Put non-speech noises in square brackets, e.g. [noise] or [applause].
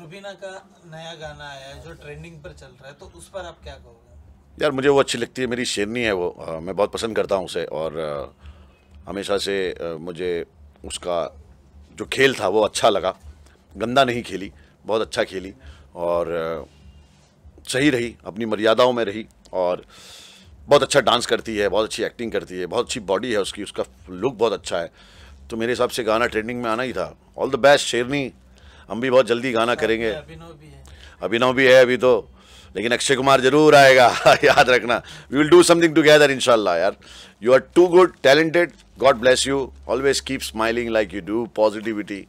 रुबीना का नया गाना आया है जो ट्रेंडिंग पर चल रहा है तो उस पर आप क्या कहोगे? यार मुझे वो अच्छी लगती है मेरी शेरनी है वो अ, मैं बहुत पसंद करता हूँ उसे और अ, हमेशा से अ, मुझे उसका जो खेल था वो अच्छा लगा। गंदा नहीं खेली बहुत अच्छा खेली और अ, सही रही अपनी मर्यादाओं में रही और बहुत अच्छा डांस करती है बहुत अच्छी एक्टिंग करती है बहुत अच्छी बॉडी है उसकी उसका लुक बहुत अच्छा है। तो मेरे हिसाब से गाना ट्रेंडिंग में आना ही था। ऑल द बेस्ट शेरनी। हम भी बहुत जल्दी गाना करेंगे। अभिनव भी है। अभिनव भी है अभी तो। लेकिन अक्षय कुमार ज़रूर आएगा [laughs] याद रखना। We will do something together इनशाला यार। You are too good talented God bless you always keep smiling like you do positivity